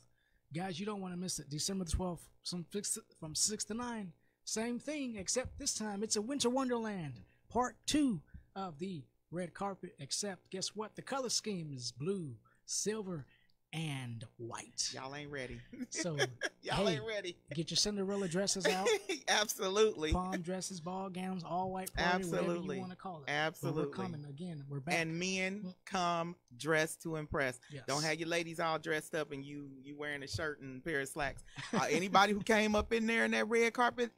Guys, you don't want to miss it. December the 12th, from 6, from 6 to 9. Same thing, except this time it's a Winter Wonderland, part two of the red carpet. Except, guess what? The color scheme is blue, silver, and white. Y'all ain't ready. So, Y'all hey, ain't ready. get your Cinderella dresses out, Absolutely. palm dresses, ball gowns, all white party, Absolutely. you want to call it. But Absolutely. we're coming again. We're back. And men come dressed to impress. Yes. Don't have your ladies all dressed up and you you wearing a shirt and pair of slacks. Uh, anybody who came up in there in that red carpet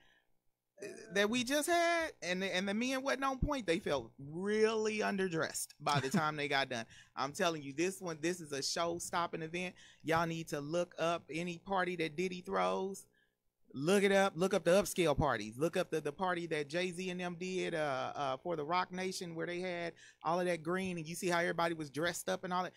that we just had, and the, and the men wasn't on point. They felt really underdressed by the time they got done. I'm telling you, this one, this is a show stopping event. Y'all need to look up any party that Diddy throws. Look it up. Look up the upscale parties. Look up the, the party that Jay Z and them did uh, uh, for the Roc Nation, where they had all of that green, and you see how everybody was dressed up and all that.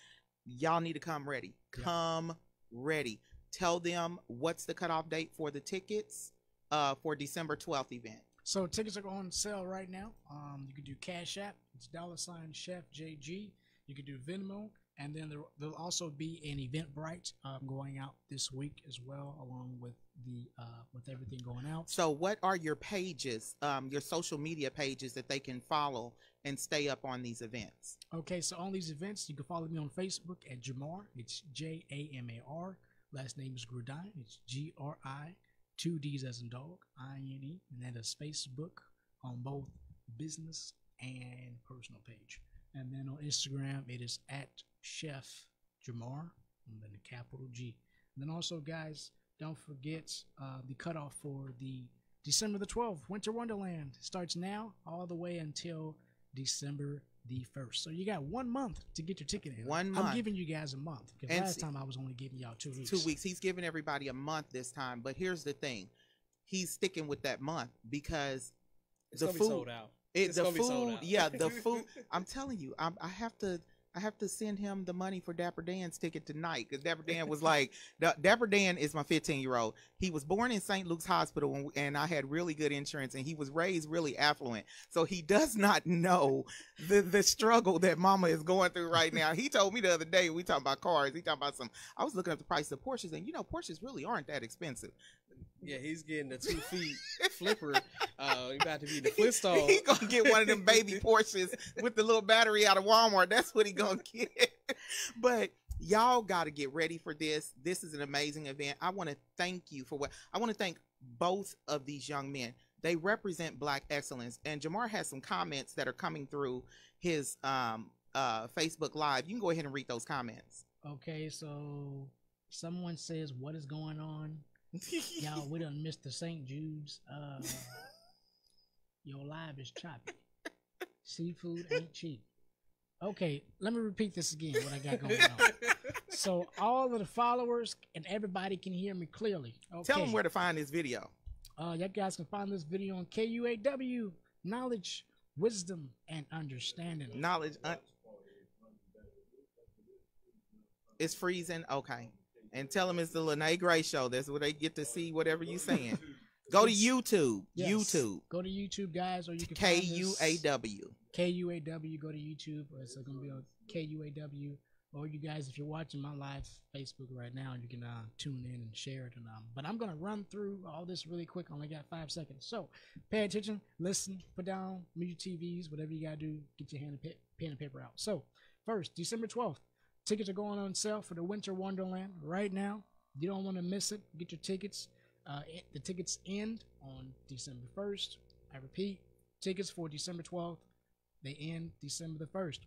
Y'all need to come ready. Yeah. Come ready. Tell them what's the cutoff date for the tickets uh, for December 12th event. So tickets are on sale right now. Um, you can do Cash App. It's dollar sign Chef JG. You can do Venmo, and then there, there'll also be an Eventbrite um, going out this week as well, along with the uh, with everything going out. So, what are your pages, um, your social media pages that they can follow and stay up on these events? Okay, so on these events, you can follow me on Facebook at Jamar. It's J A M A R. Last name is Griddine. It's G R I, two D's as in dog, I N E, and that is Facebook on both business and personal page. And then on Instagram, it is at Chef Jamar, and then the capital G. And then also, guys, don't forget uh, the cutoff for the December the 12th Winter Wonderland starts now all the way until December the 1st. So you got one month to get your ticket in. One month. I'm giving you guys a month because last see- time I was only giving y'all two weeks. Two weeks. He's giving everybody a month this time, but here's the thing: he's sticking with that month because It's the gonna food. be sold out. It, It's the gonna be sold food, out. yeah, the food. I'm telling you, I'm, I have to, I have to send him the money for Dapper Dan's ticket tonight because Dapper Dan was like, Da- Dapper Dan is my 15 year old. He was born in St. Luke's Hospital, and, and I had really good insurance, and he was raised really affluent, so he does not know the the struggle that Mama is going through right now. He told me the other day we talking about cars. He talking about some. I was looking up the price of Porsches, and you know Porsches really aren't that expensive. Yeah, he's getting the two feet flipper. Uh, he about to be the Flintstone. He gonna get one of them baby Porsches with the little battery out of Walmart. That's what he gonna get. But Y'all got to get ready for this. This is an amazing event. I want to thank you for what I want to thank both of these young men. They represent black excellence. And Jamar has some comments that are coming through his um, uh, Facebook Live. You can go ahead and read those comments. Okay, so someone says, "What is going on?" Y'all, we done missed the St. Jude's. Uh, your live is choppy. Seafood ain't cheap. Okay, let me repeat this again. What I got going on. So all of the followers and everybody can hear me clearly. Okay. Tell them where to find this video. Uh, you guys can find this video on KUAW. Knowledge, wisdom, and understanding. Knowledge. Un- it's freezing. Okay. And tell them it's the Lyne't Gray show. That's where they get to see whatever you're saying. Go to YouTube. Yes. YouTube. Go to YouTube, guys, or you can K find U this- A W. KUAW. Go to YouTube, or it's gonna be on KUAW. Or you guys, if you're watching my live Facebook right now, you can uh, tune in and share it. And um, but I'm gonna run through all this really quick. Only got five seconds, so pay attention, listen, put down, mute your TVs, whatever you gotta do. Get your hand and pa- pen and paper out. So first, December 12th, tickets are going on sale for the Winter Wonderland right now. You don't want to miss it. Get your tickets. Uh, it- the tickets end on December 1st. I repeat, tickets for December 12th. They end December the 1st.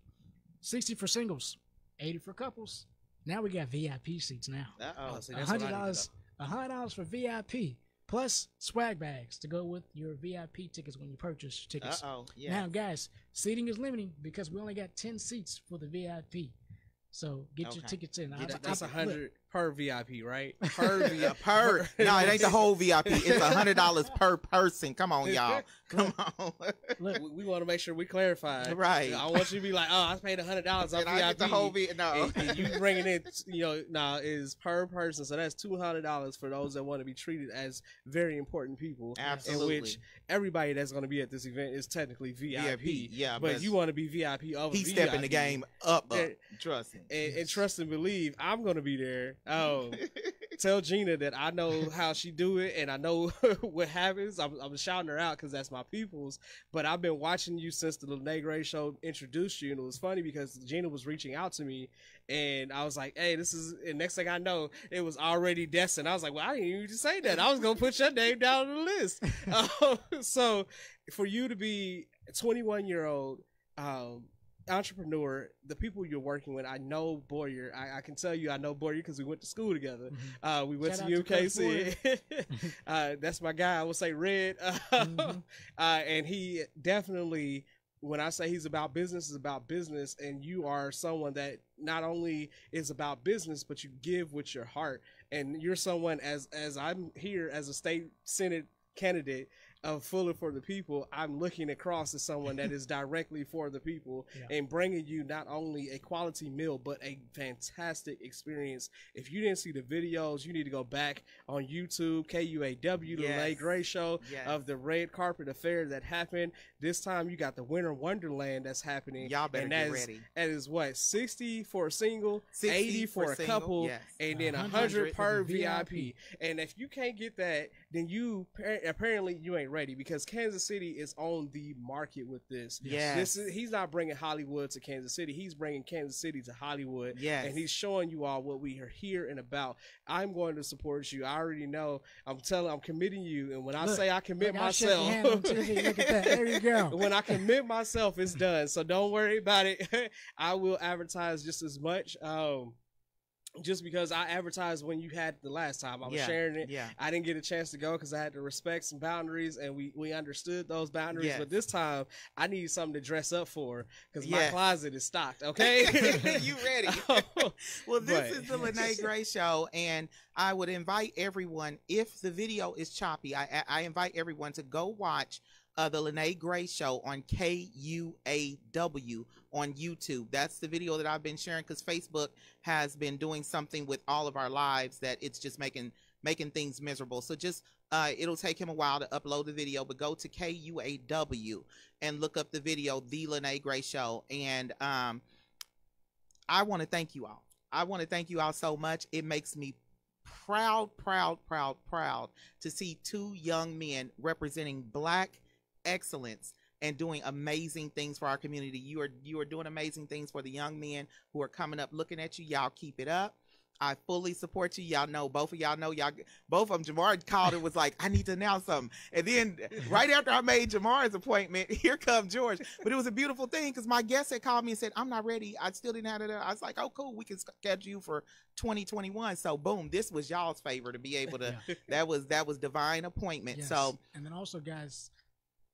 60 for singles, 80 for couples. Now we got VIP seats now. Uh-oh. Oh, see, that's what I need to $100 $100 for VIP plus swag bags to go with your VIP tickets when you purchase tickets. Uh-oh. Yeah. Now, guys, seating is limiting because we only got 10 seats for the VIP. So get your tickets in. Get I- That's a hundred per VIP, right? Per VIP. per no, it ain't the whole VIP. It's a hundred dollars per person. Come on, y'all. Come on. Look, We, want to make sure we clarify. Right. I want you to be like, oh, I paid a hundred dollars on And I VIP. get the whole vi- no. and, and you bringing in, you know, now is per person, so that's two hundred dollars for those that want to be treated as very important people. Absolutely. In which everybody that's going to be at this event is technically VIP. VIP, yeah, but you want to be VIP of He's VIP. stepping the game up, up. And- Trust me. and, and trust and believe I'm gonna be there. Um, tell Gina that I know how she do it and I know what happens. I'm, I'm shouting her out because that's my people's. But I've been watching you since the Lyne't Gray show introduced you, and it was funny because Gina was reaching out to me, and I was like, "Hey, this is." And next thing I know, it was already destined. I was like, "Well, I didn't even say that. I was gonna put your name down on the list." Um, so, for you to be 21 year old. Um, entrepreneur, the people you're working with, I know Boyer. I, I can tell you, I know Boyer because we went to school together. Uh, we went Shout to UKC. to uh, that's my guy. I would say Red, uh, and he definitely. When I say he's about business, is about business, and you are someone that not only is about business, but you give with your heart, and you're someone as as I'm here as a state senate candidate of Fuller for the People, I'm looking across to someone that is directly for the people Yeah. and bringing you not only a quality meal, but a fantastic experience. If you didn't see the videos, you need to go back on YouTube, KUAW, the Yes. Lyne't Gray Show Yes. of the red carpet affair that happened. This time you got the Winter Wonderland that's happening. Y'all better and get that is- ready. That is what, 60 for a single, 60 80 for, for a single, couple, yes. and then 100 100 per VIP. VIP. And if you can't get that, then you apparently you ain't ready because Kansas City is on the market with this. Yes. This is he's not bringing Hollywood to Kansas City. He's bringing Kansas City to Hollywood. Yes. And he's showing you all what we are here and about. I'm going to support you. I already know. I'm telling I'm committing you and when I say I commit look, I'll shake your myself hand on TV. Look at that. There you go. when I commit myself, it's done. So don't worry about it. I will advertise just as much. Um, just because I advertised when you had the last time, I was Yeah, sharing it. yeah. I didn't get a chance to go because I had to respect some boundaries, and we we understood those boundaries. Yes. But this time, I need something to dress up for because my closet is stocked. Okay, you ready? well, this But- is the Lyne't Gray Show, and I would invite everyone, if the video is choppy, I I invite everyone to go watch uh, the Lyne't Gray Show on KUAW on YouTube. That's the video that I've been sharing because Facebook has been doing something with all of our lives that it's just making making things miserable. So just uh, it'll take him a while to upload the video, but go to KUAW and look up the video, The Lyne't Gray Show, and um, I want to thank you all. I want to thank you all so much. It makes me proud, proud, proud, proud to see two young men representing black excellence and doing amazing things for our community. You are you are doing amazing things for the young men who are coming up looking at you. Y'all keep it up. I fully support you. Y'all know both of y'all know y'all both of them. Jamar called and was like, I need to announce something. And then right after I made Jamar's appointment, here comes George. But it was a beautiful thing because my guest had called me and said, I'm not ready. I still didn't have it. I was like, oh cool, we can schedule you for 2021. So boom, this was y'all's favor to be able to Yeah. that was that was divine appointment. Yes. So and then also, guys,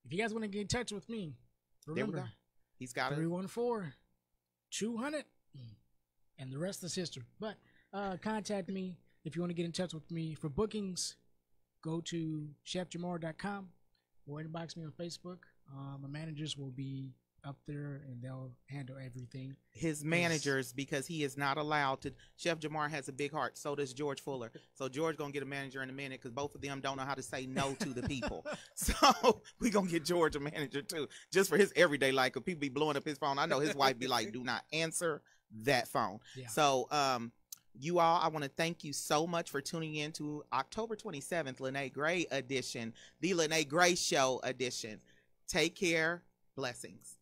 if you guys want to get in touch with me, we go. remember He's got it. 314 200 and the rest is history. But uh, contact me if you want to get in touch with me for bookings. Go to chefjamar.com or inbox me on Facebook. Uh, my managers will be up there and they'll handle everything. his managers because he is not allowed to. Chef Jamar has a big heart. So does George Fuller. So George gonna get a manager in a minute because both of them don't know how to say no to the people. so we gonna get George a manager too, just for his everyday life. Cause people be blowing up his phone. I know his wife be like, "Do not answer that phone." Yeah. So um. You all, I want to thank you so much for tuning in to October 27th, Lyne't Gray edition, the Lyne't Gray Show edition. Take care. Blessings.